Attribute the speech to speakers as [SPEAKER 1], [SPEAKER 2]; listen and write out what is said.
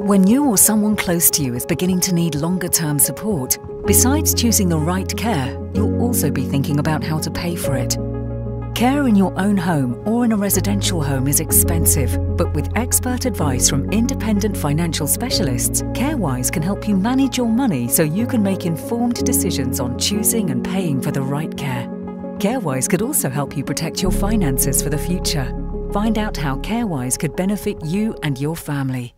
[SPEAKER 1] When you or someone close to you is beginning to need longer term support, besides choosing the right care, you'll also be thinking about how to pay for it. Care in your own home or in a residential home is expensive, but with expert advice from independent financial specialists, CareWise can help you manage your money so you can make informed decisions on choosing and paying for the right care. CareWise could also help you protect your finances for the future. Find out how CareWise could benefit you and your family.